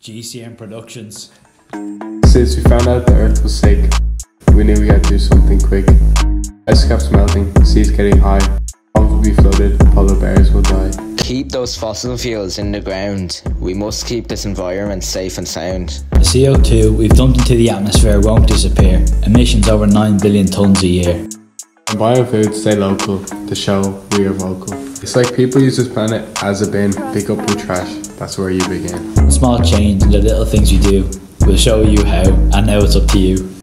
GCM Productions. Since we found out the Earth was sick, we knew we had to do something quick. Ice caps melting, seas getting high, ponds will be flooded, polar bears will die. Keep those fossil fuels in the ground. We must keep this environment safe and sound. The CO2 we've dumped into the atmosphere won't disappear. Emissions over 9 billion tonnes a year. And biofood stay local to show we are vocal. It's like people use this planet as a bin, pick up your trash, that's where you begin. Small change the little things you do will show you how, and now it's up to you.